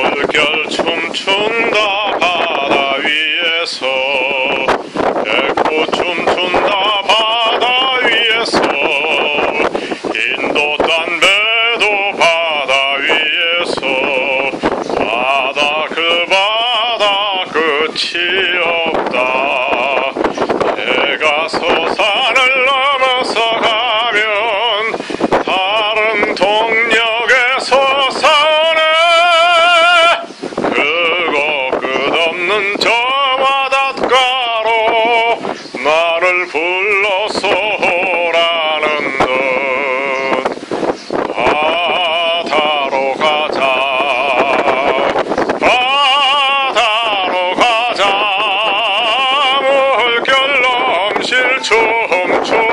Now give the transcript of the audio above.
물결 춤춘다 바다 위에서 백호 춤춘다 바다 위에서 인도 담배도 바다 위에서 바다 그 바다 끝이 없다. 내가 서 나를 불러서 오라는 듯 바다로 가자. 바다로 가자. 물결 넘실 춤추